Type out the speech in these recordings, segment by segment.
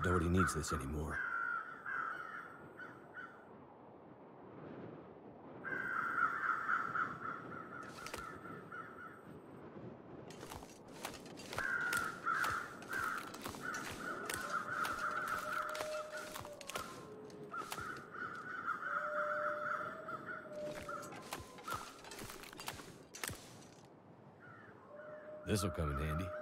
Doherty needs this anymore. This'll come in handy.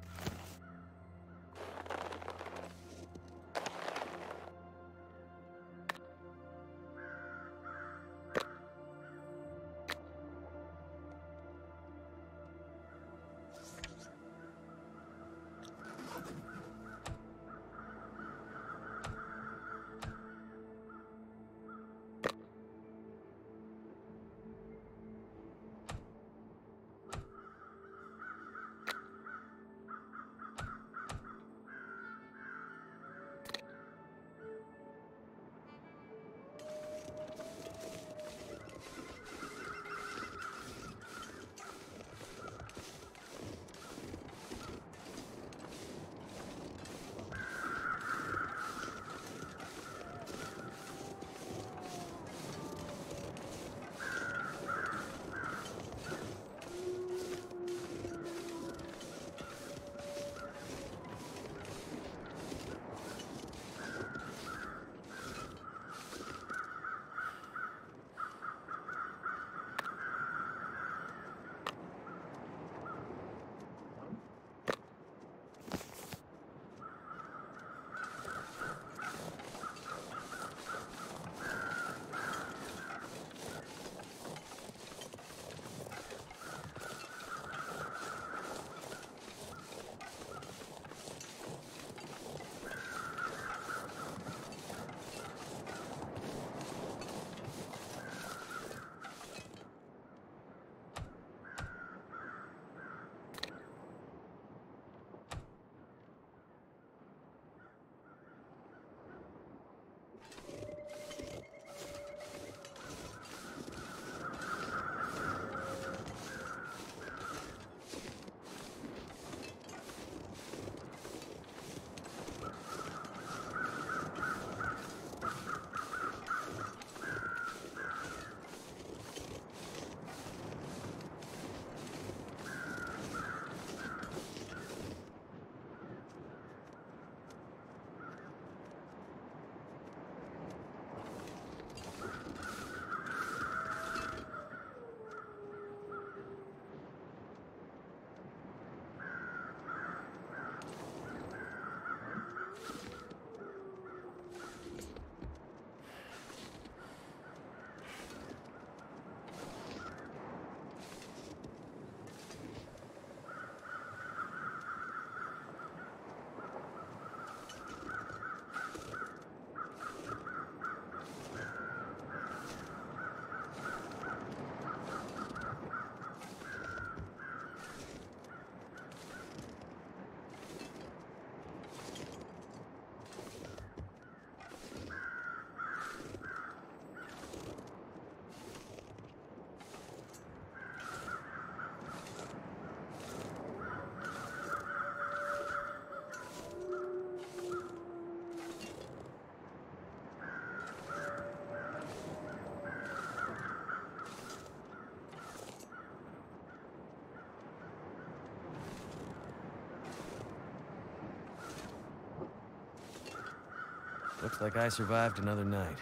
Looks like I survived another night.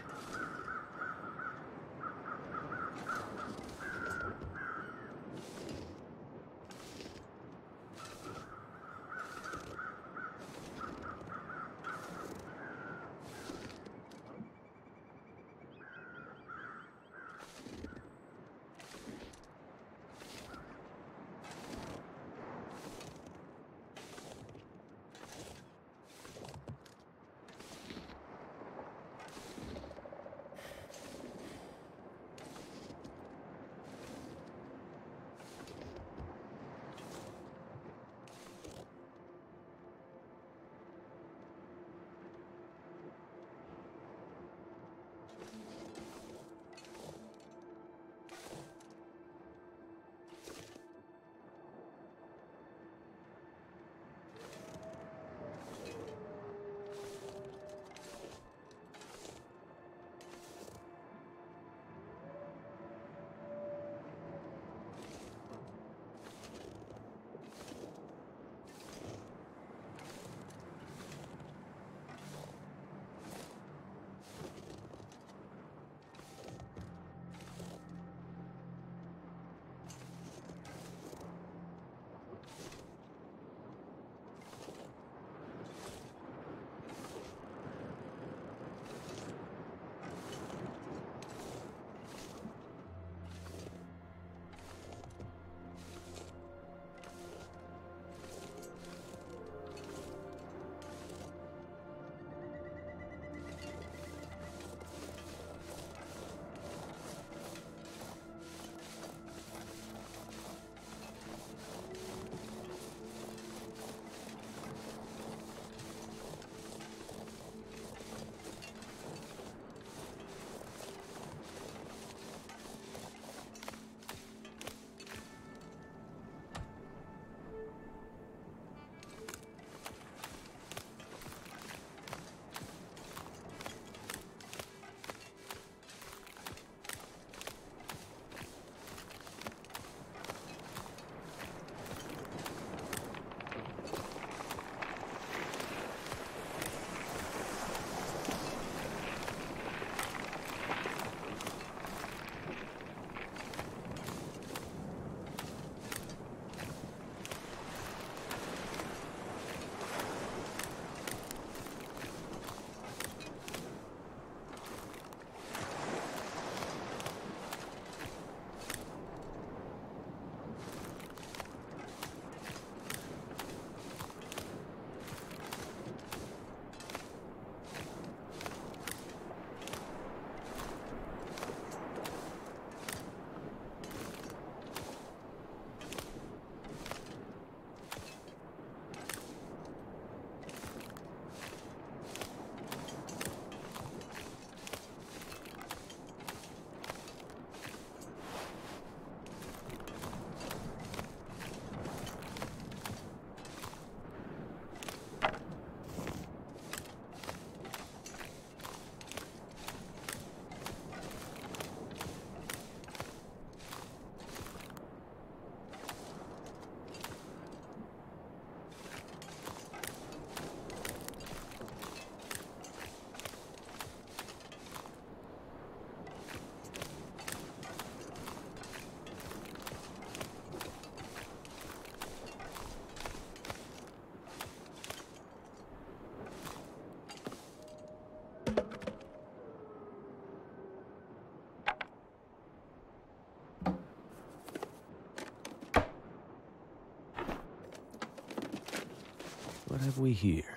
What have we here?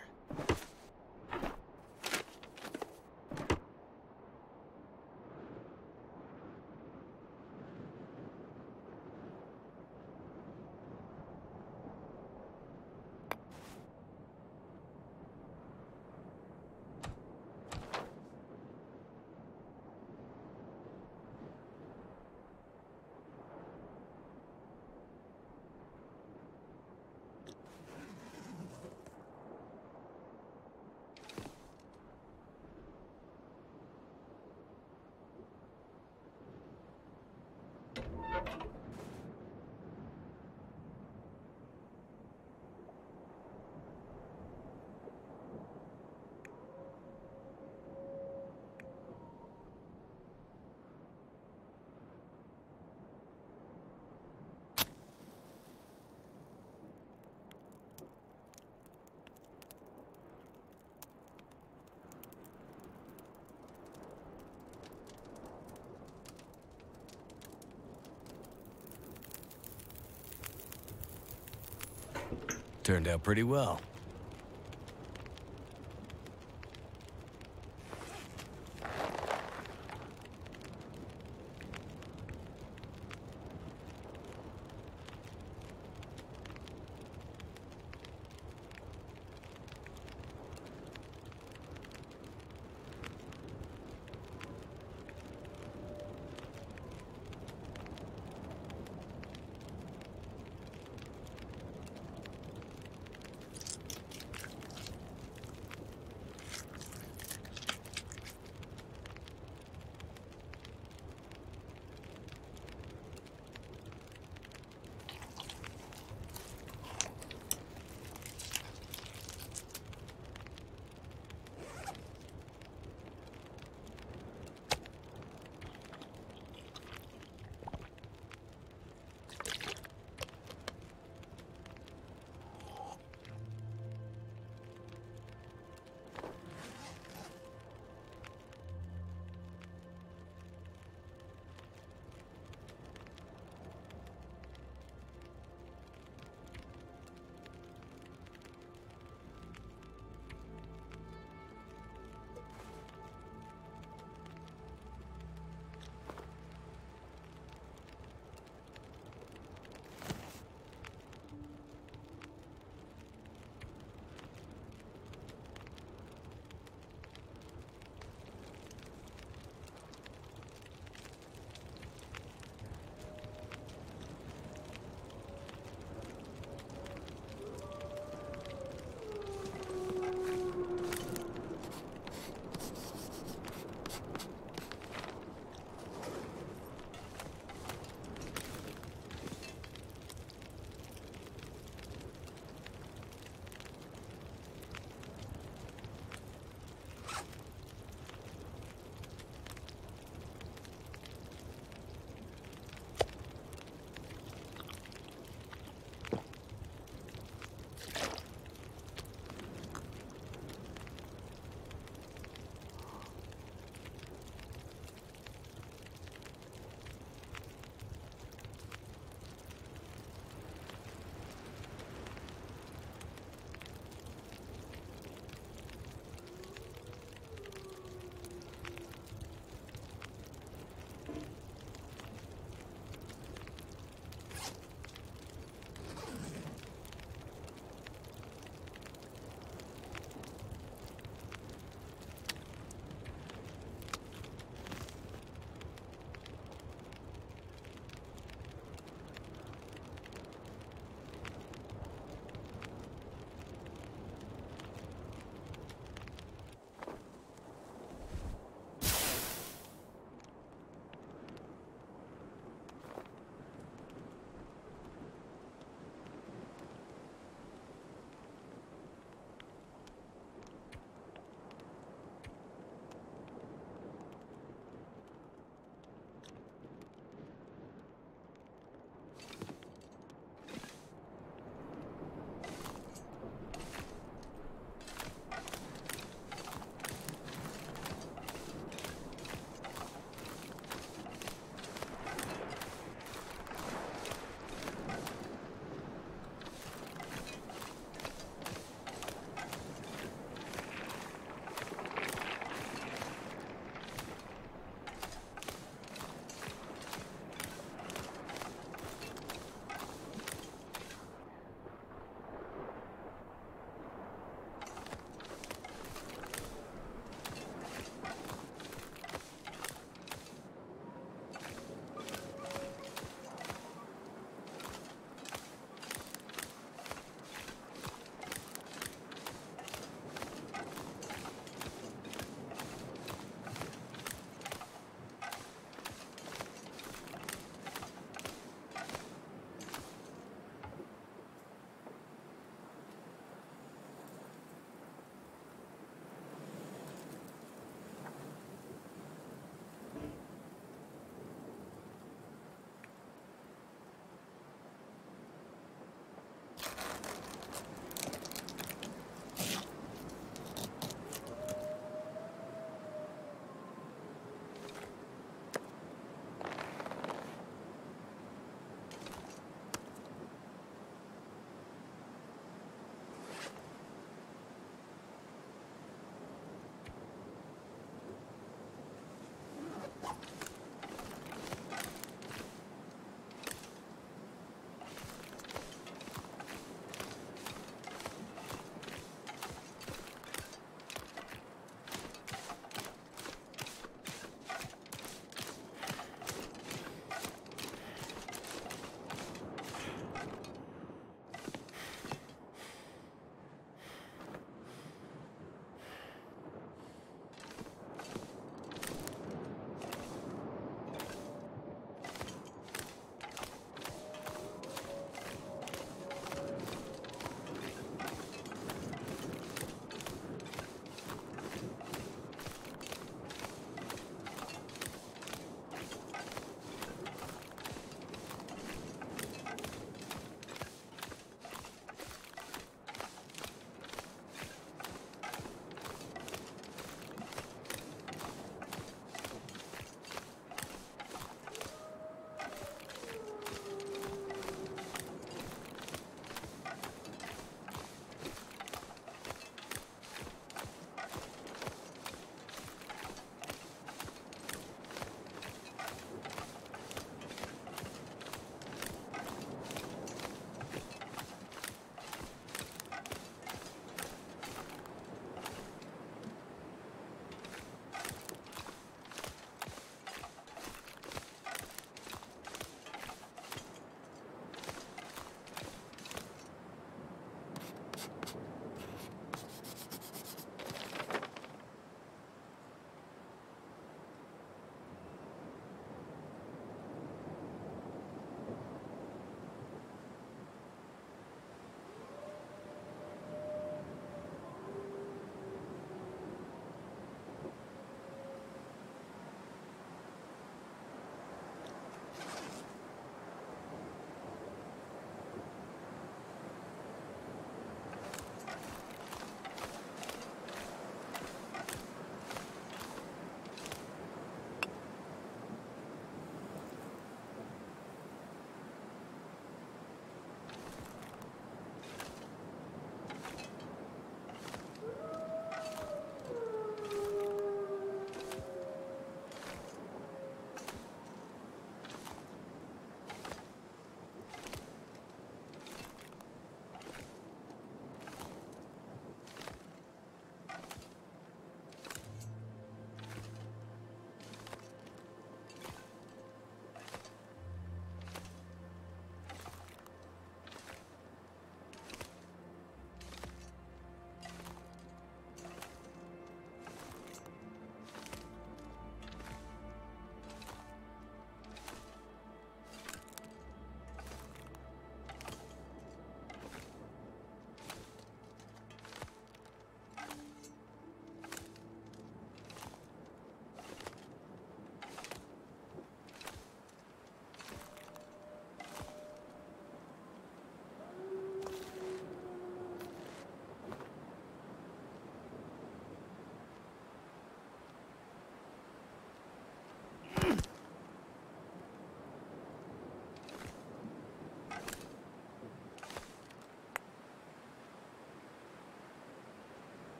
Turned out pretty well.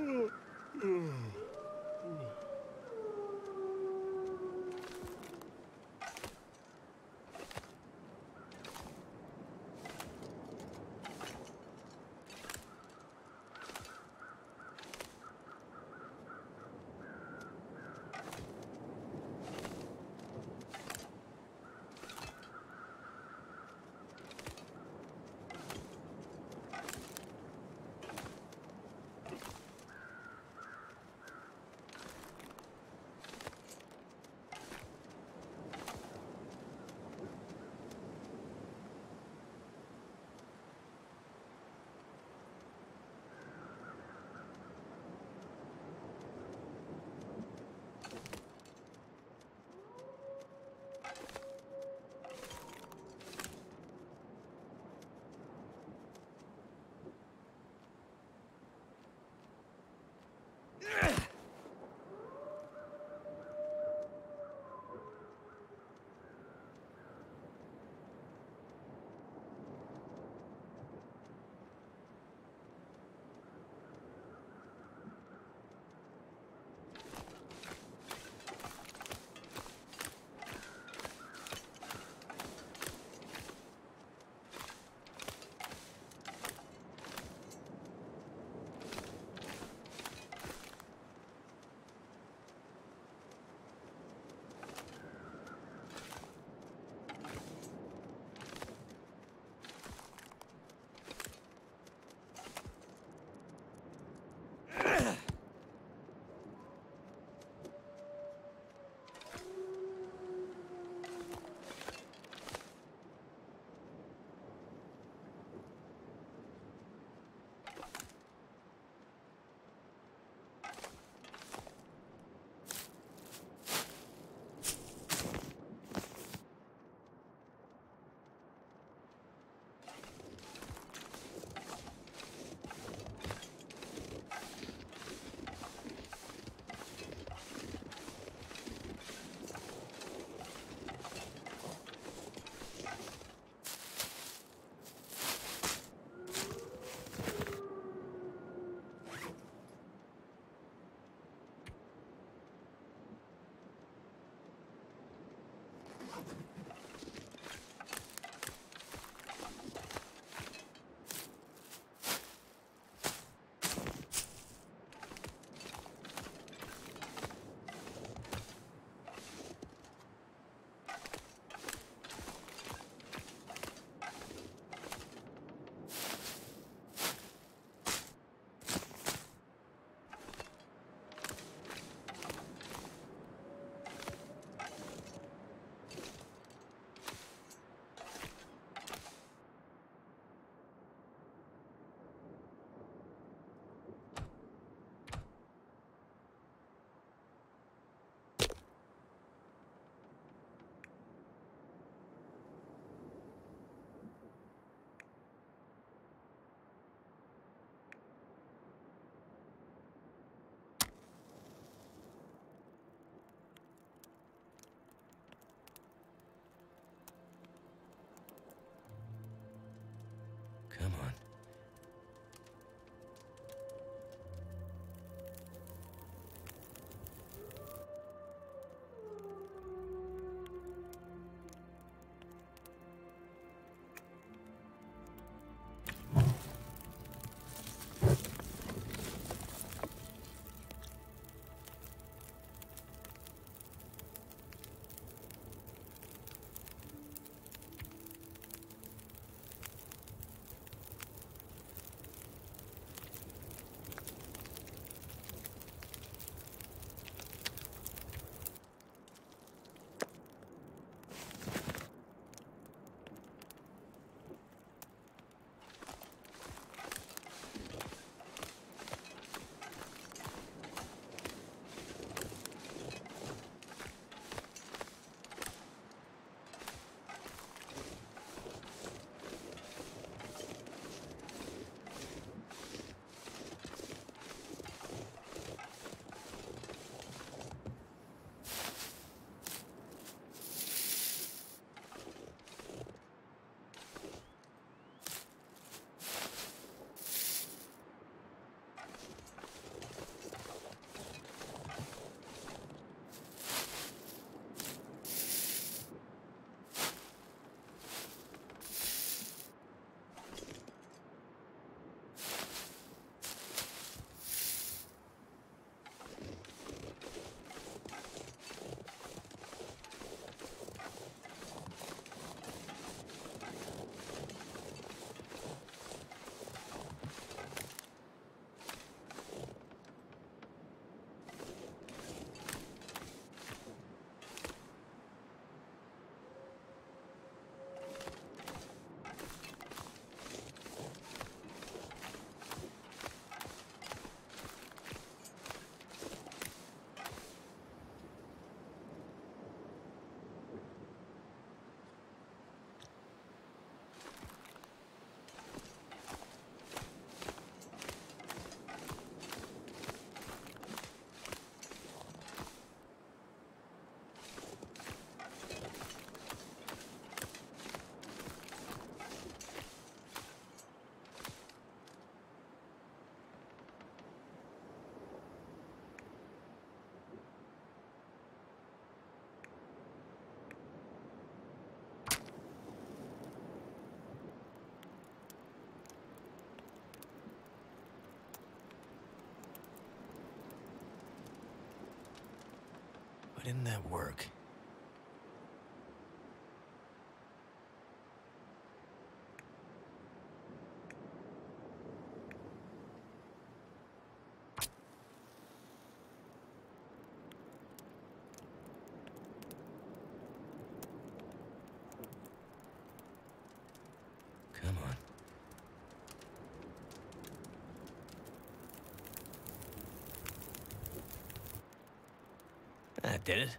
Oh, Come on. Didn't that work? Come on. That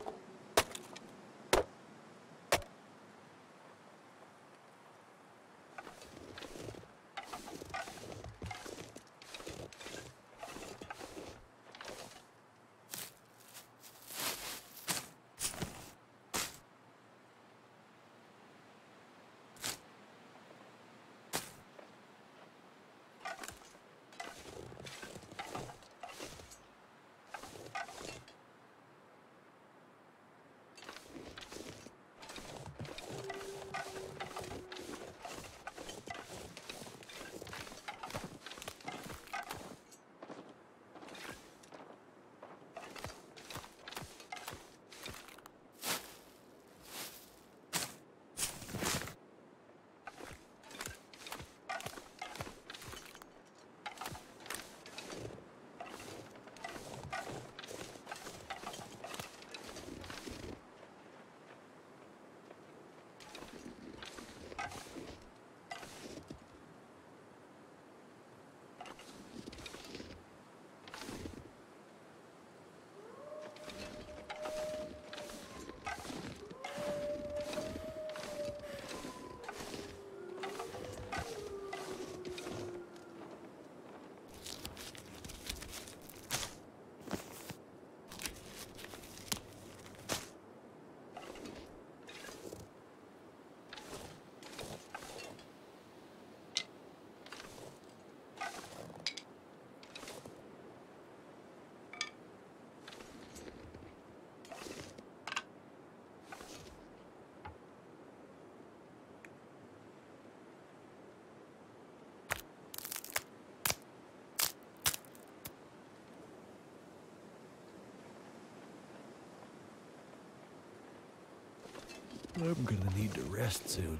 I'm gonna need to rest soon.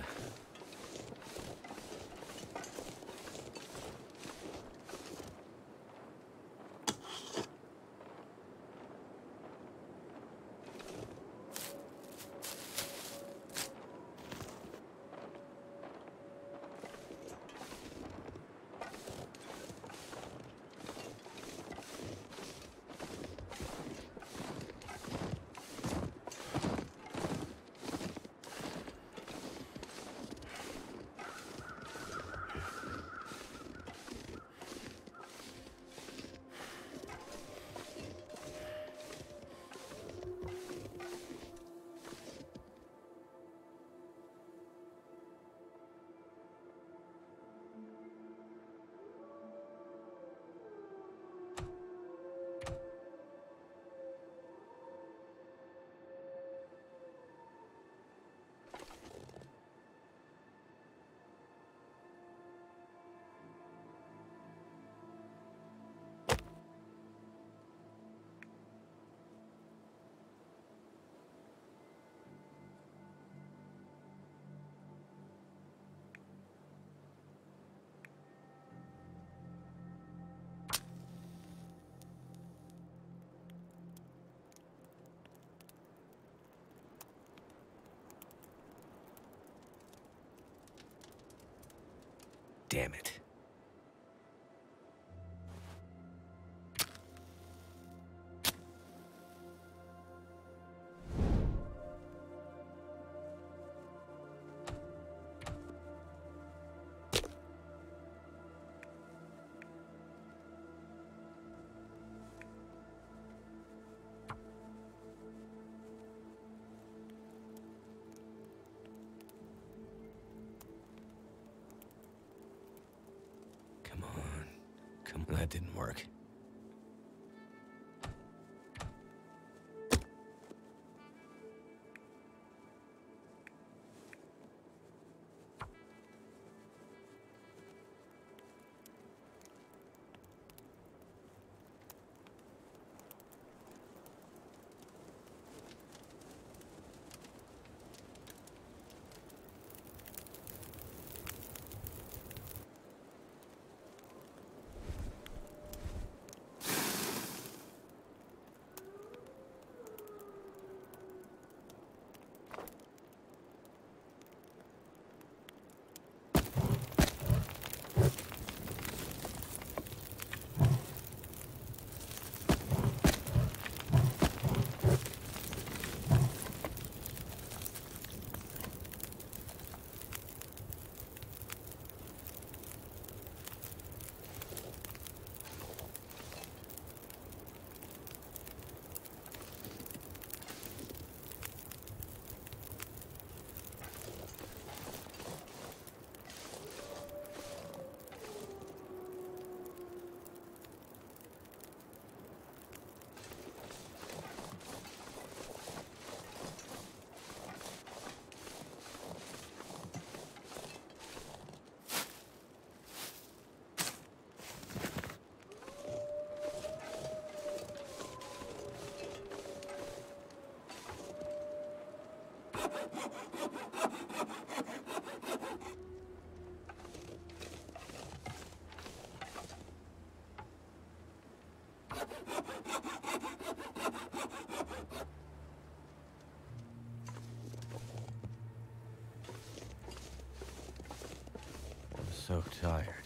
Damn it. That didn't work. I'm so tired.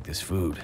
Take this food.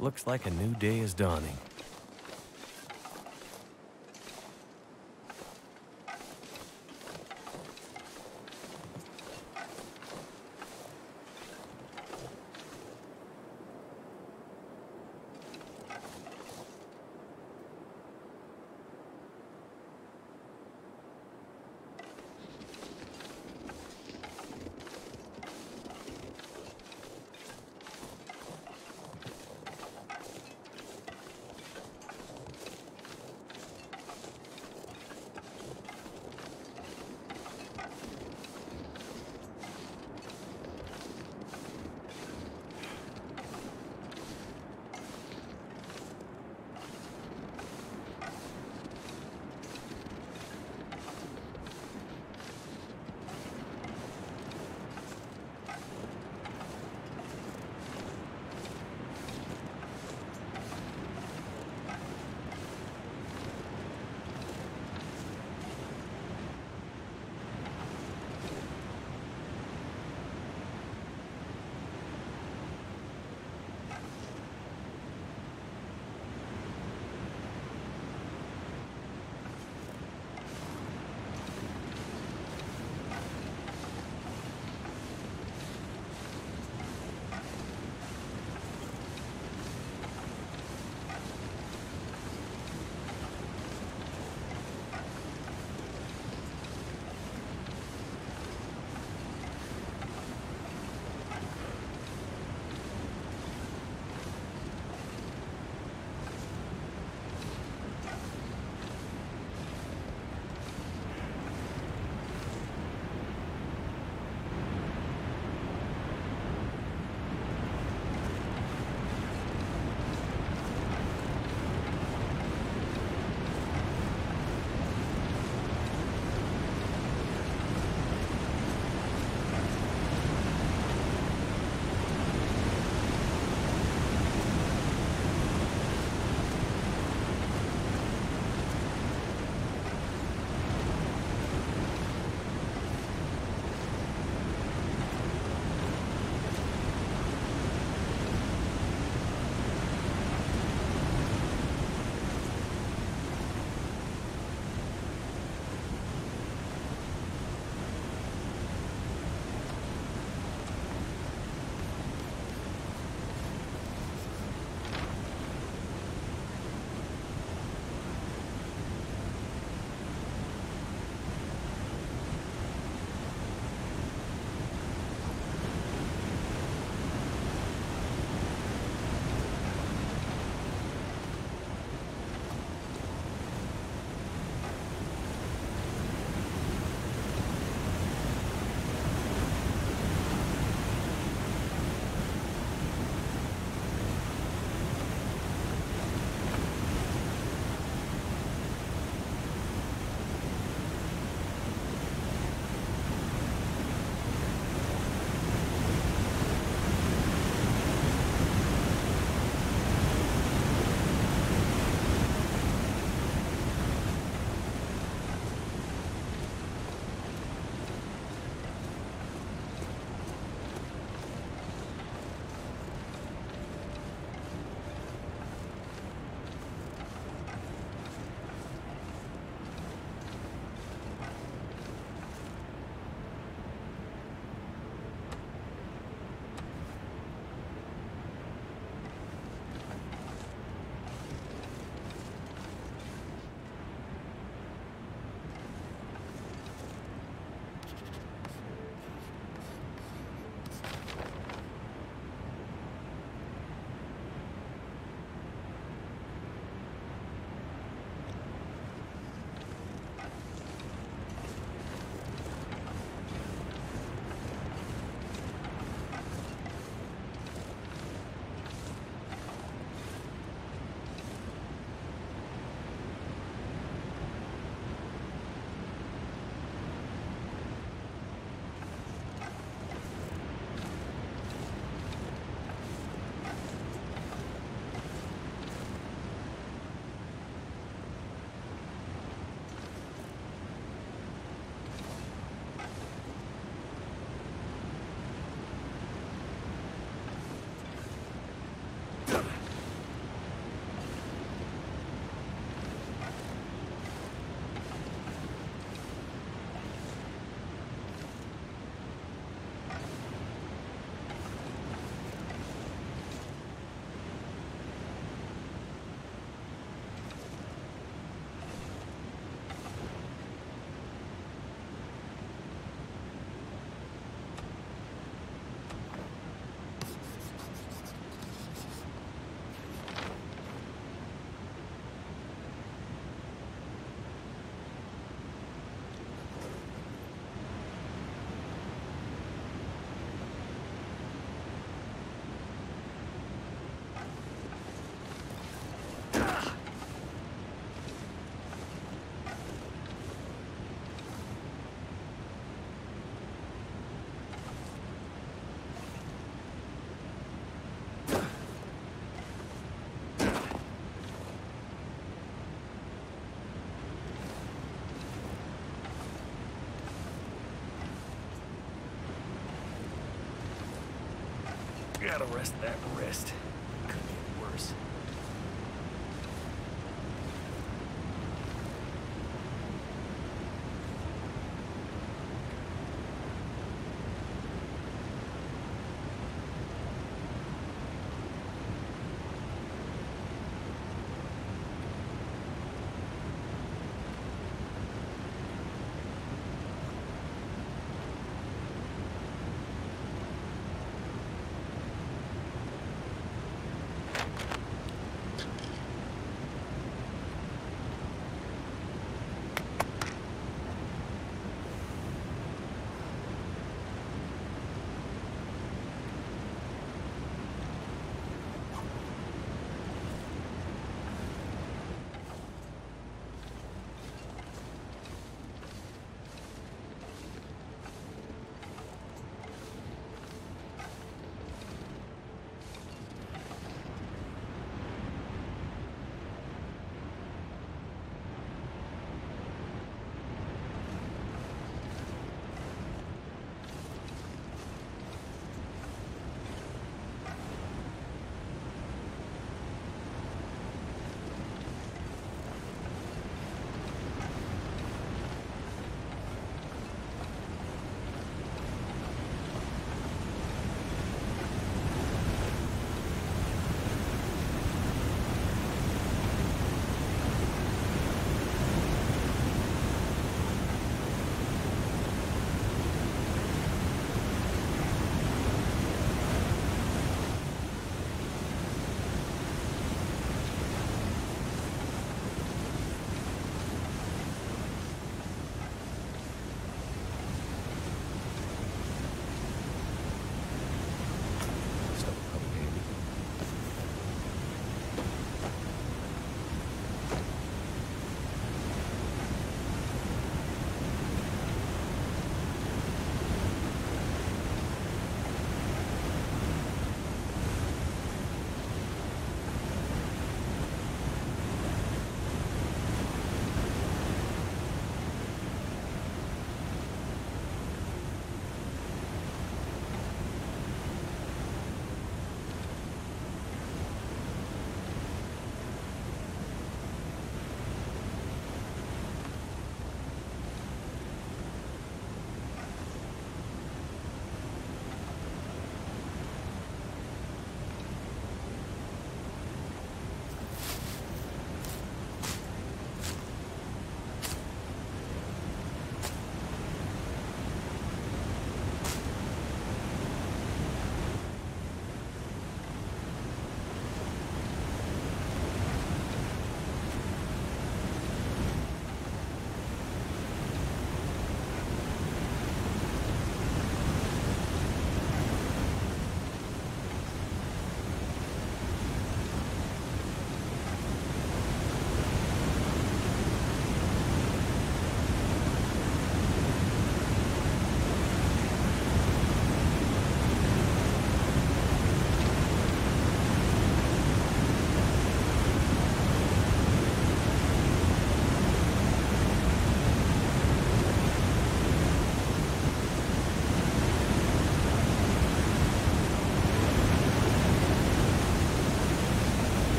Looks like a new day is dawning. Gotta rest that wrist.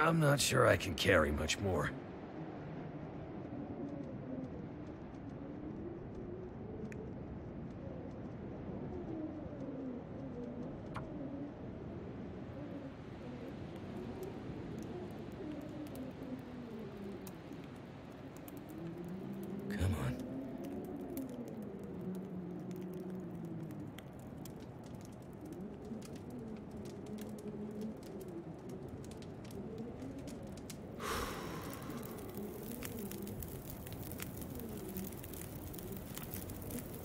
I'm not sure I can carry much more. Come on.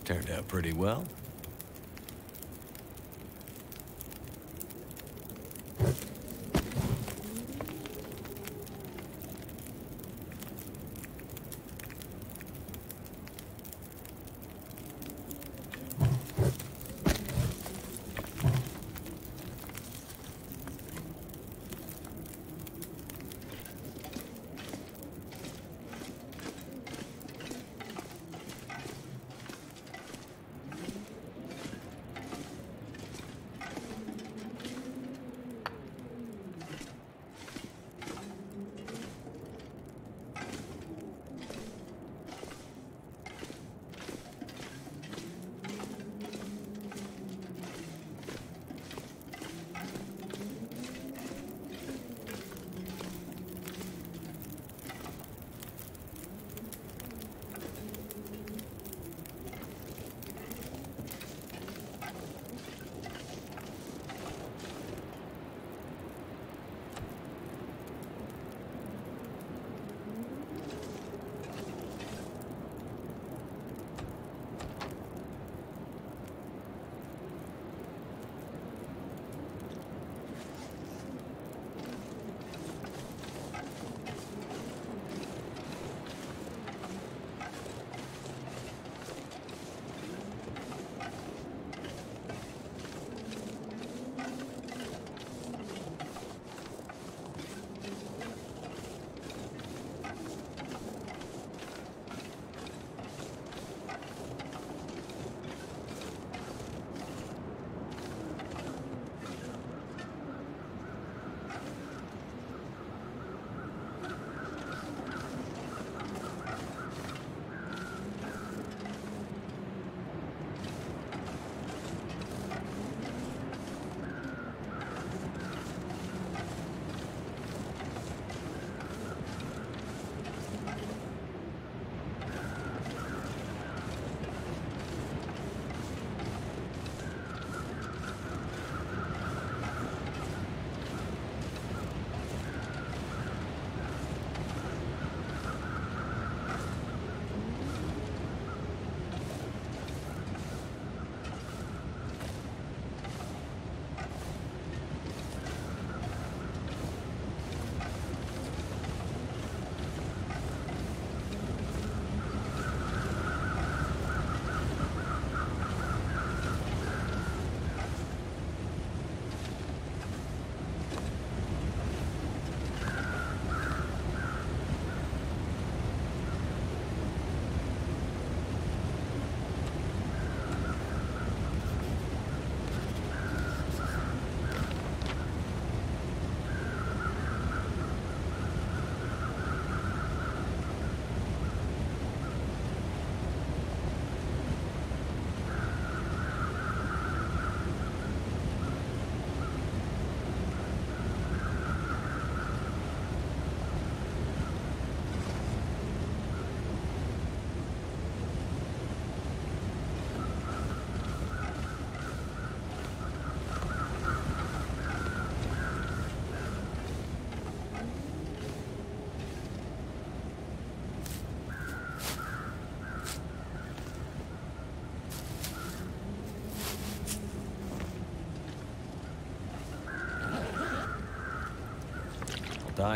Turned out pretty well.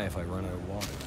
Die if I run out of water.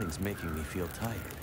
Something's making me feel tired.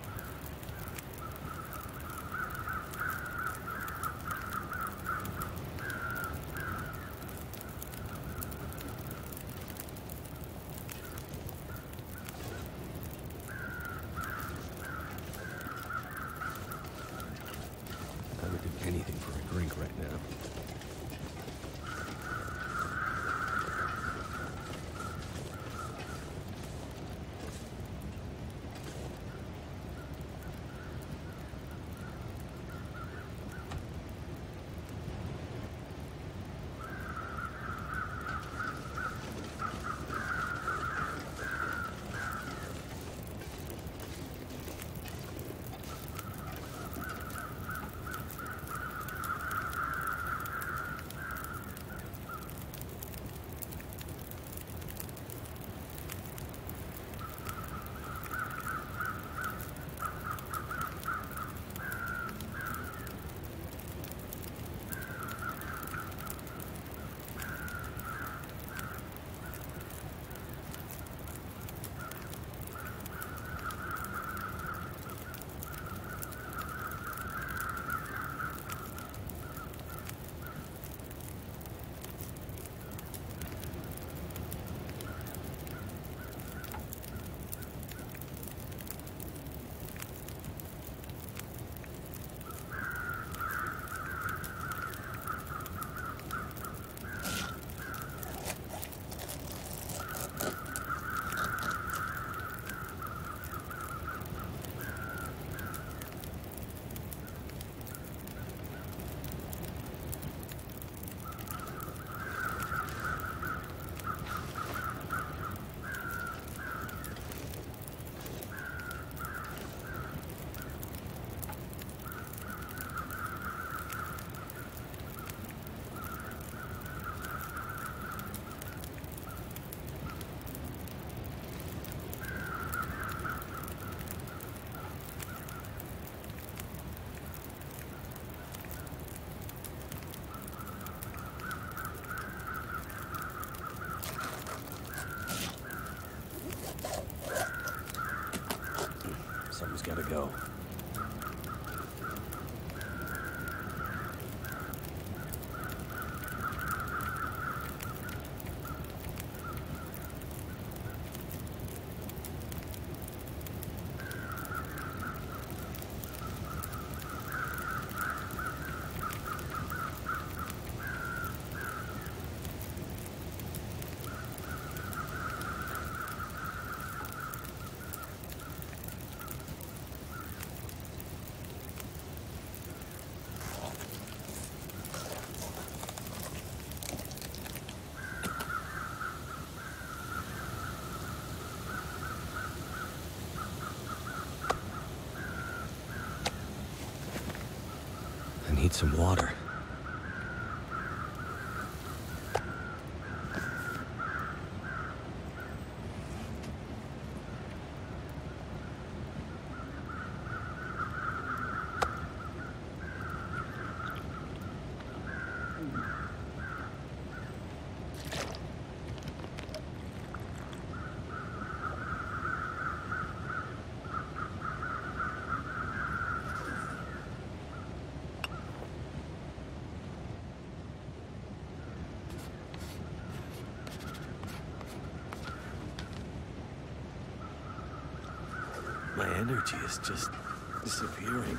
Gotta go. I need some water. Energy is just disappearing.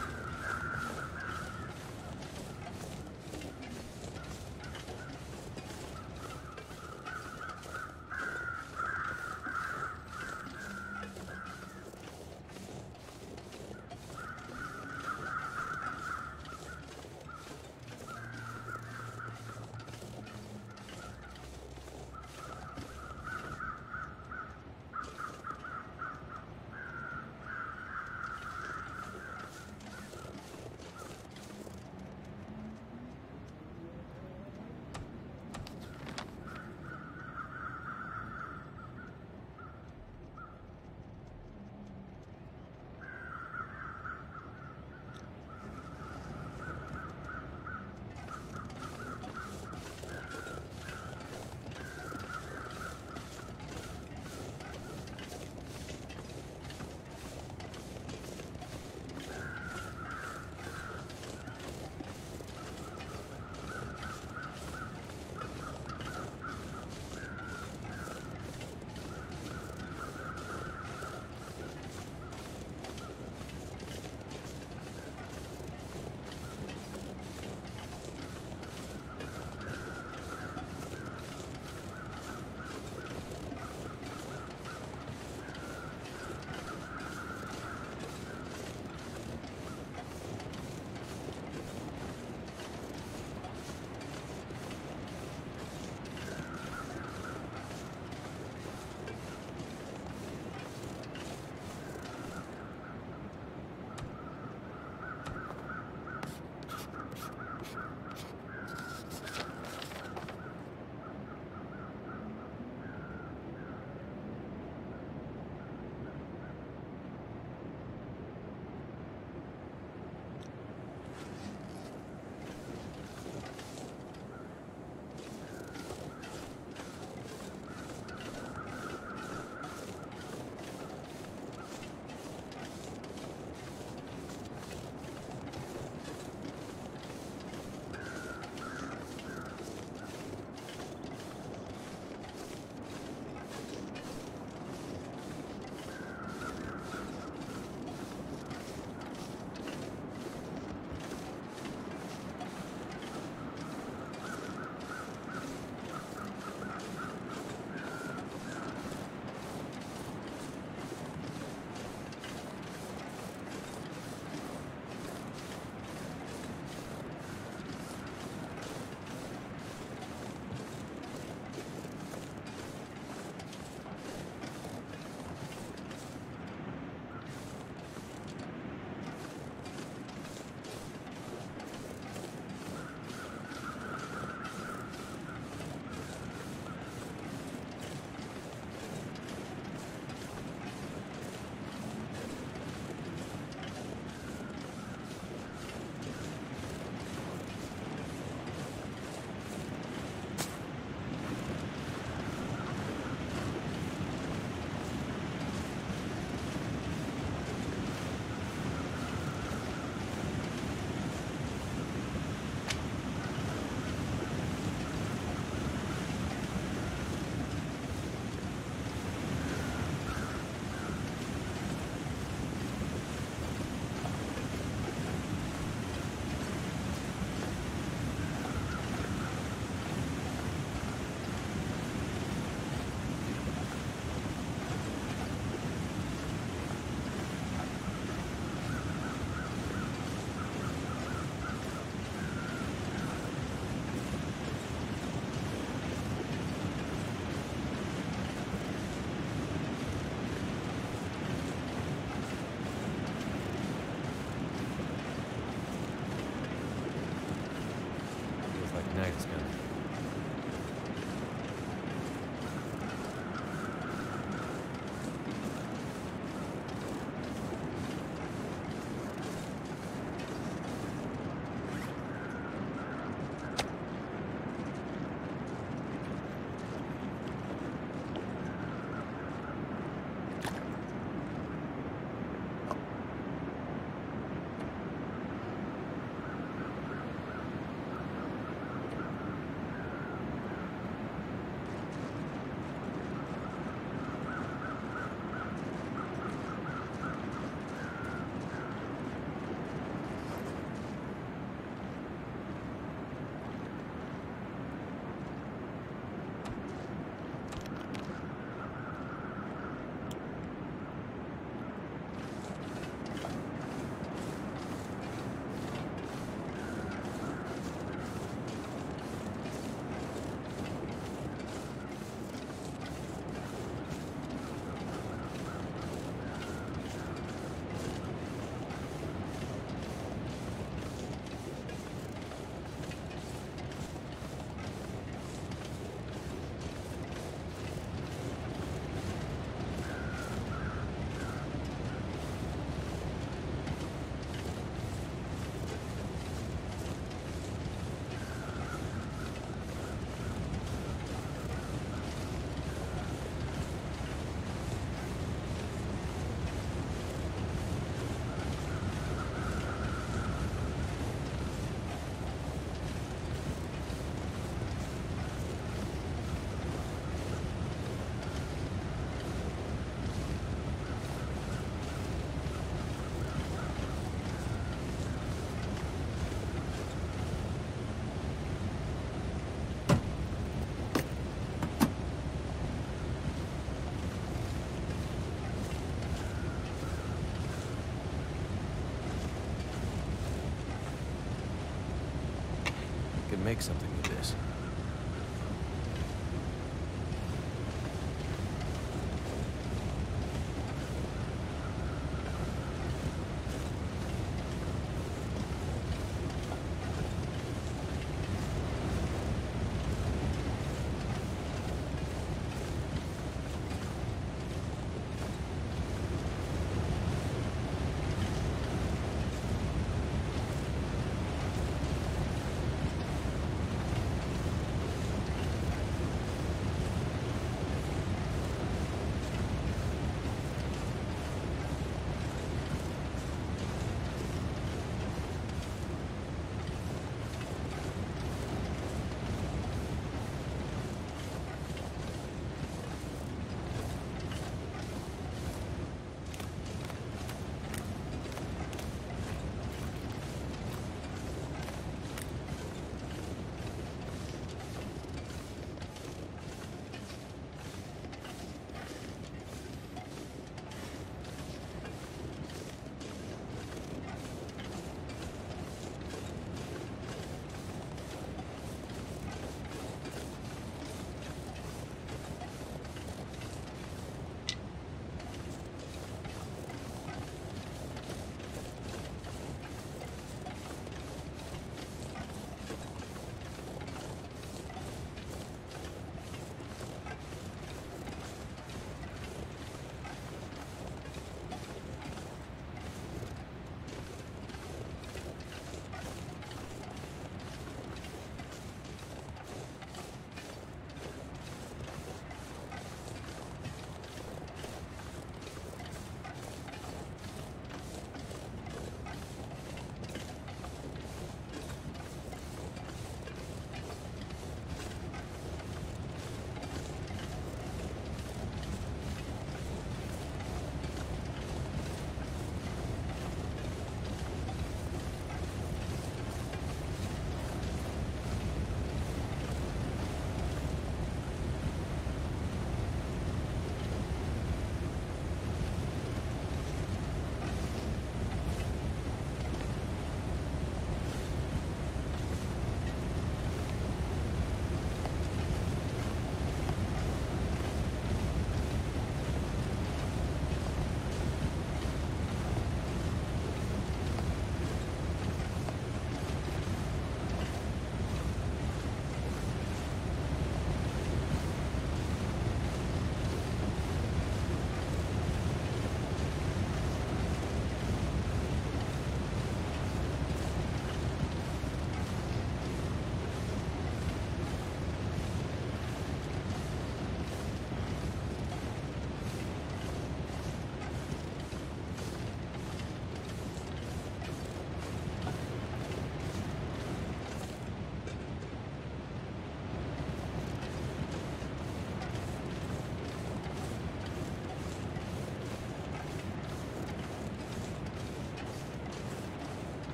Something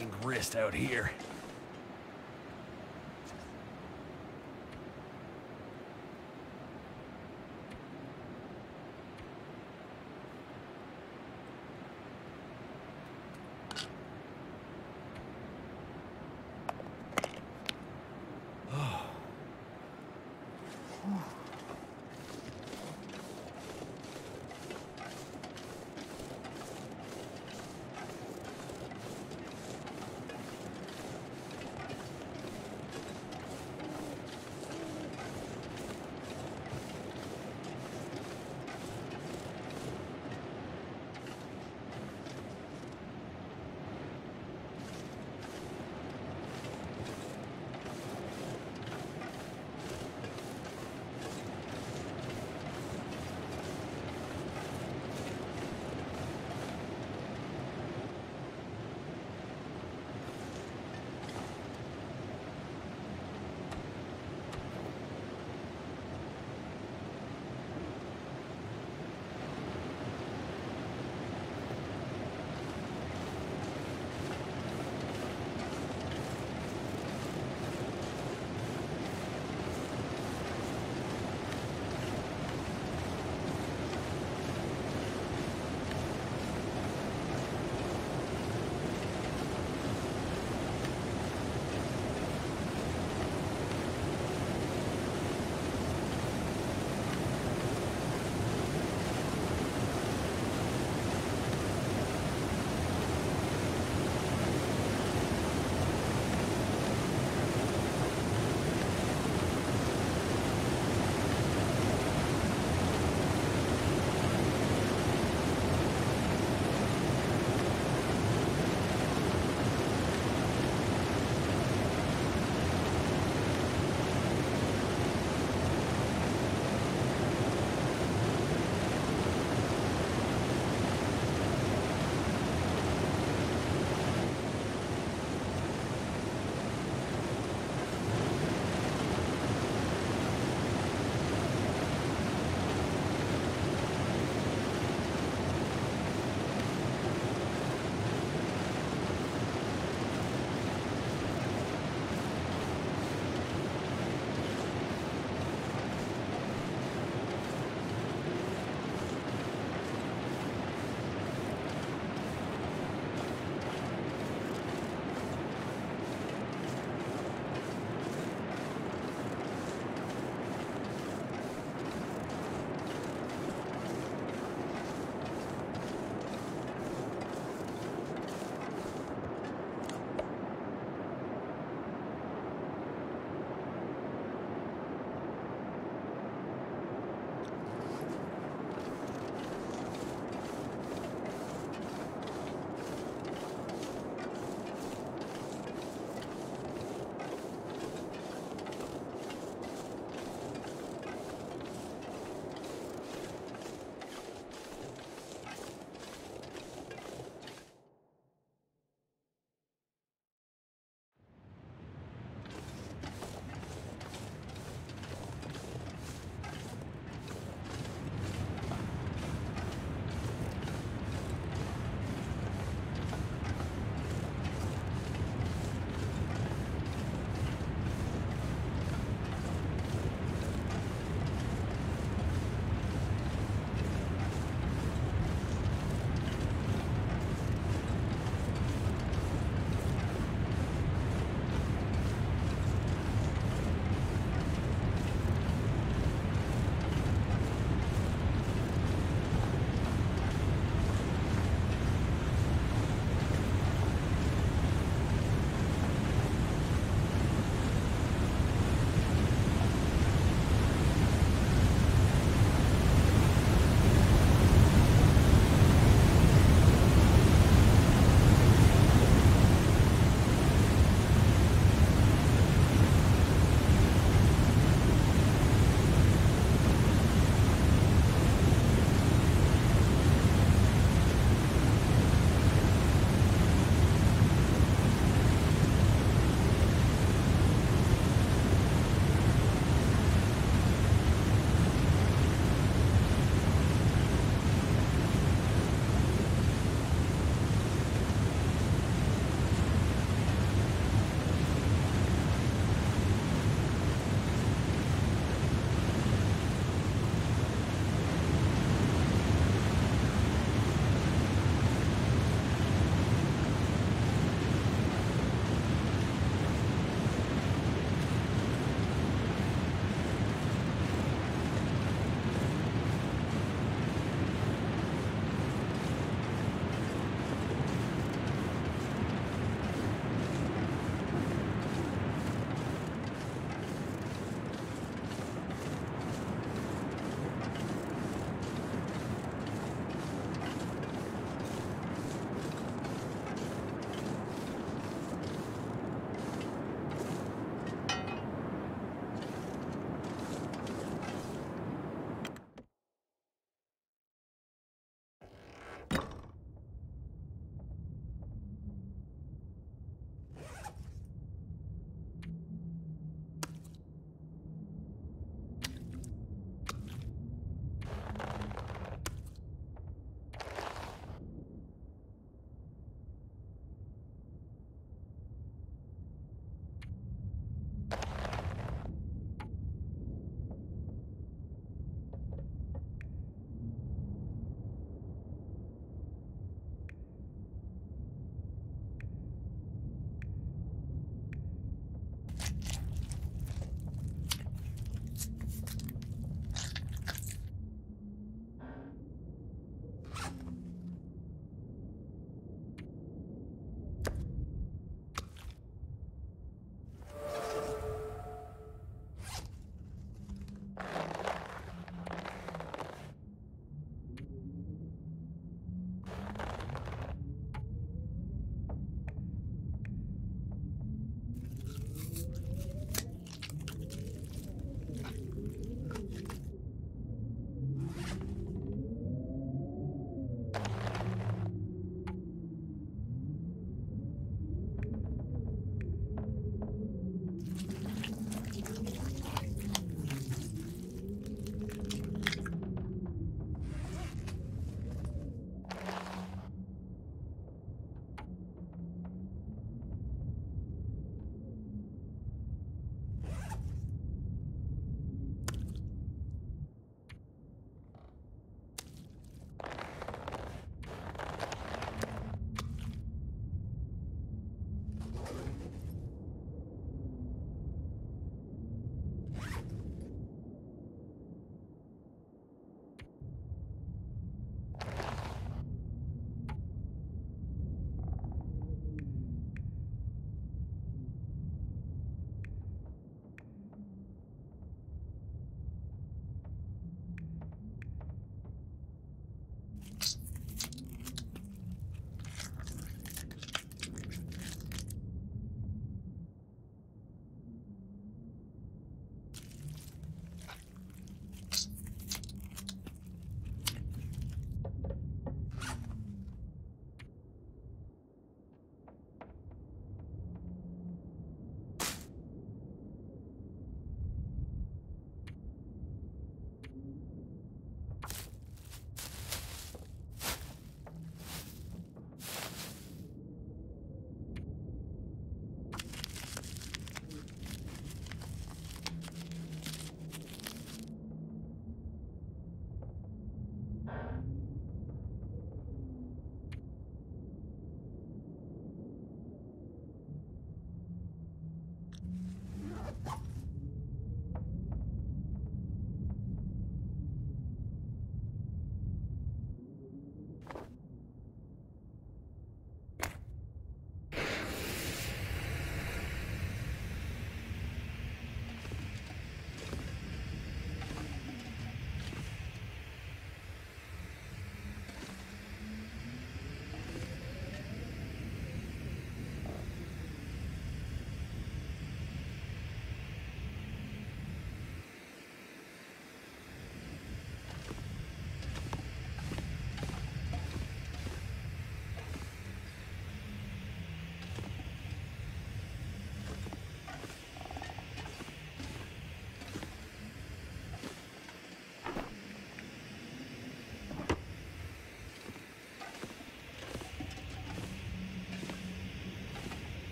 sprained wrist out here.